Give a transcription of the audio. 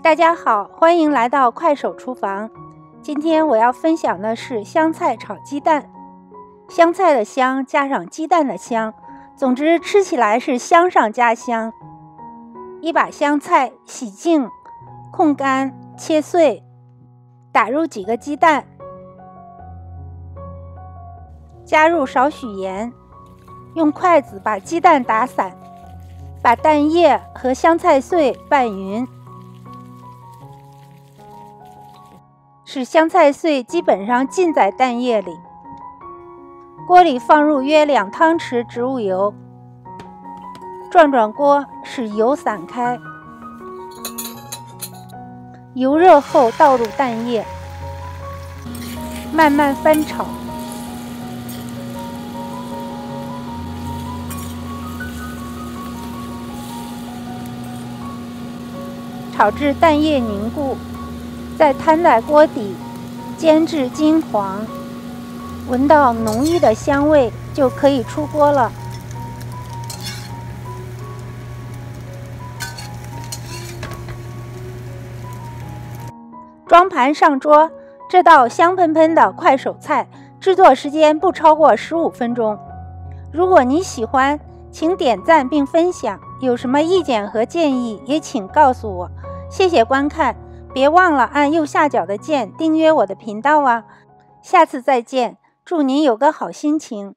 大家好，欢迎来到快手厨房。今天我要分享的是香菜炒鸡蛋。香菜的香加上鸡蛋的香，总之吃起来是香上加香。一把香菜洗净、控干、切碎，打入几个鸡蛋，加入少许盐，用筷子把鸡蛋打散，把蛋液和香菜碎拌匀。使香菜碎基本上浸在蛋液里。锅里放入约两汤匙植物油，转转锅，使油散开。油热后倒入蛋液，慢慢翻炒，炒至蛋液凝固。再摊在锅底，煎至金黄，闻到浓郁的香味就可以出锅了。装盘上桌，这道香喷喷的快手菜制作时间不超过十五分钟。如果你喜欢，请点赞并分享。有什么意见和建议，也请告诉我。谢谢观看。别忘了按右下角的键订阅我的频道啊！下次再见，祝您有个好心情。